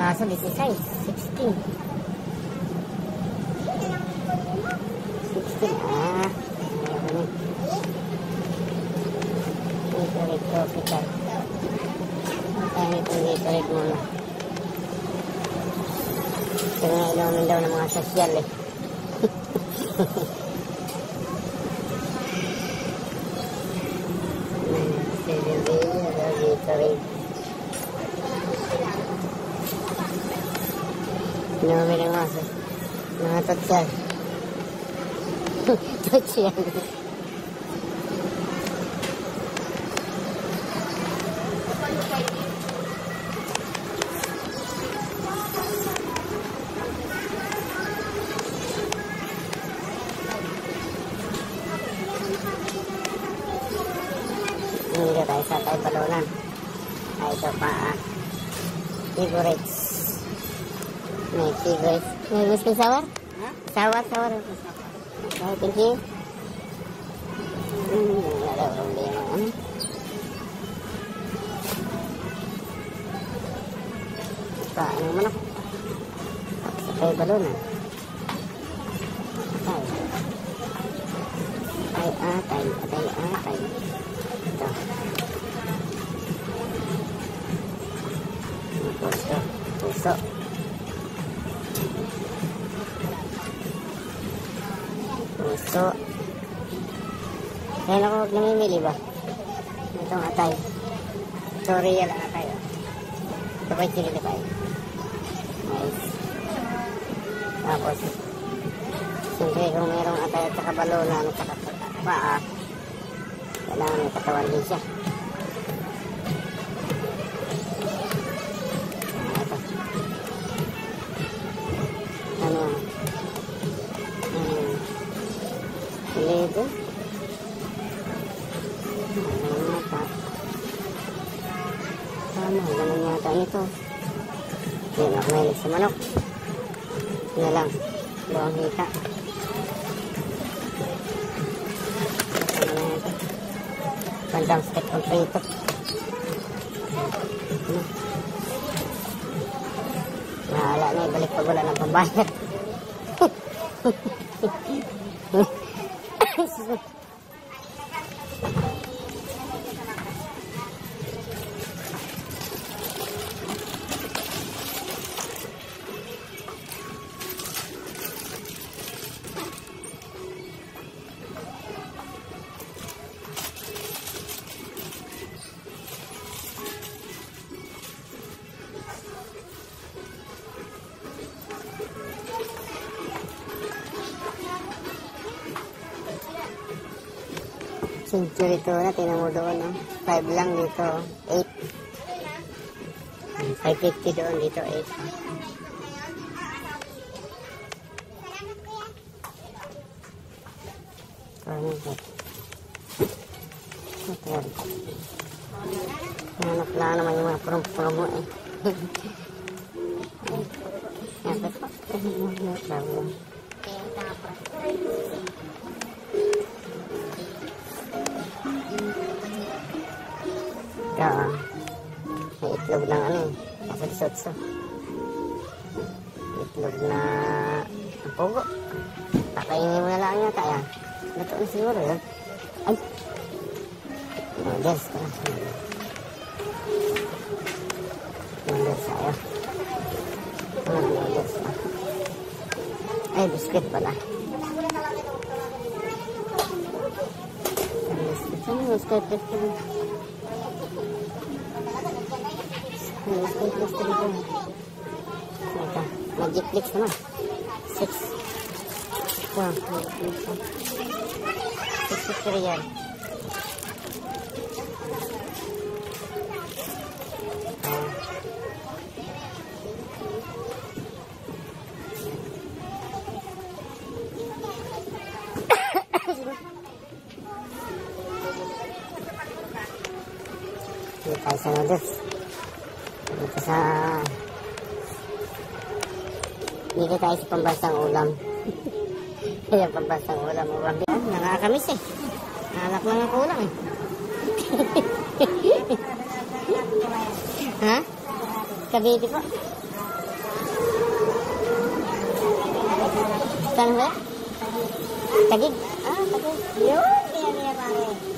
Ah, so 16, 16. 16, ah. Ano? Favorite tropical. Kaya ito favorite muna. Ito nga inumin daw ng mga sosyal eh. Inumin ng mga sos- mga sosyal. Sosyal. Hindi tayo sa tayo balunan. Ay, ito pa. ah. Favorites. May favorites. May gusto sour? Sour, sour. Okay, thank you. Hmm, wala daw problema. Ano? Pa, ano manok? Tapos sa tayo balunan. Atay. Atay, atay, atay, atay. Ito. Puso. Puso. Kaya ako huwag namimili ba? Itong atay. Ito real ang atay. oh. Ito pa chili na tayo. Nice. Tapos, siyempre kung mayroong atay at saka balunan at saka paa, kailangan may katawan din siya. Yata nito. Yan ako mahilig sa manok. Yan lang. Luwang hita. Ano na ito? Bandang steak on prito. Nahala na, ibalik pag wala ng pambayad. Century na, tingnan mo doon. No? 5 lang dito. 8. 550 doon, dito 8. Ano ba? Ito yan. Hanap lang naman yung mga promo-promo eh. Yan, ba't pa? No problem. Kasot-sotso. Itlog na ang pugo. Pakainin mo na lang yata yan. Luto na siguro yun. Ay! Noodles ka na. Noodles tayo. Noodles na? Ay, biscuit pala. Biscuit. Ano biscuit? Biscuit. Yes, yes, yes, dito. Ito, Magic Flix naman. Six. Ito, Magic Flix. Six fifty real. Ah. Dito tayo sa. Dito tayo sa pambansang ulam. Kaya pambansang ulam. Ulam yan. nakakamis eh. Alak lang ang kulang eh. ha? Cavite po. Saan ba? Tagig. Ah, tagig. Yun. Tagig.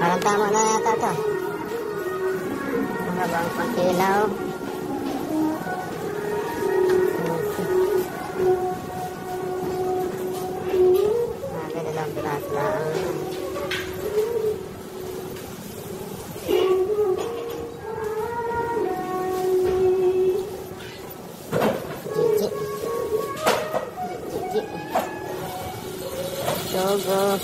Parang tama na yata ito. Mahabang pangkilaw. Mga Togo.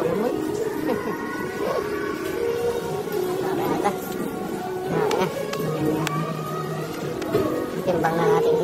Ulmut. Okay na to. Okay na. Timbang na natin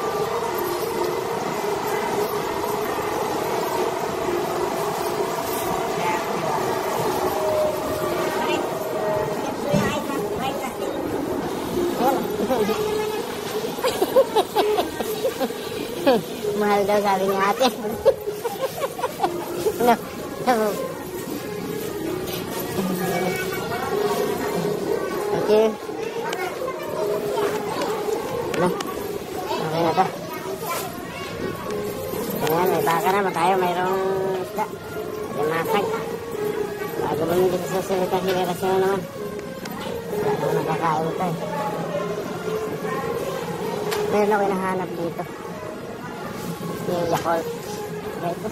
lang. Daw sabi ni ate. no. no. Thank you. No. Okay na to. Ayan, may baka naman tayo. Mayroong isda. May masag. Bago mo hindi sa susunod ang henerasyon naman. Wala naman nakakain ito eh. Meron ako hinahanap dito. Yung Yakult. Ito.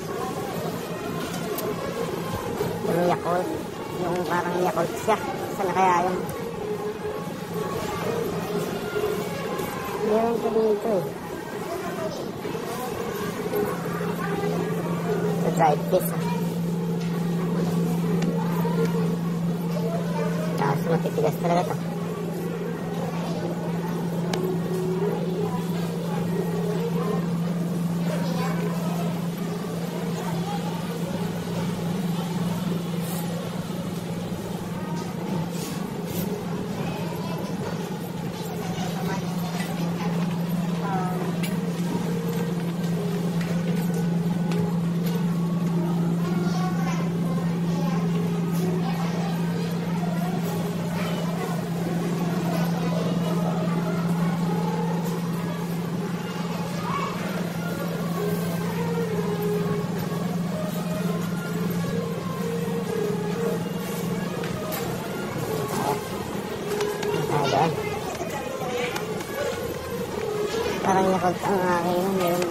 Yung Yakult. Yung parang Yakult siya. Saan na kaya yung... Meron ko dito eh. Ito dried fish ah. Tapos matitigas talaga to. Ang lakad.